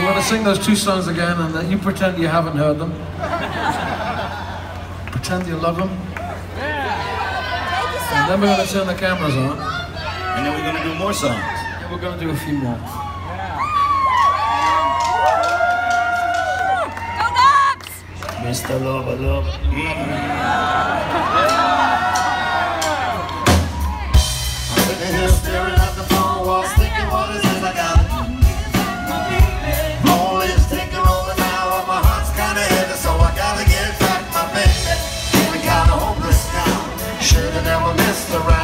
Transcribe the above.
going to sing those two songs again, and then you pretend you haven't heard them. pretend you love them. And then we're going to turn the cameras on. And then we're going to do more songs. And we're going to do a few more. Go Mr. Lover, love. Mm. never I'm a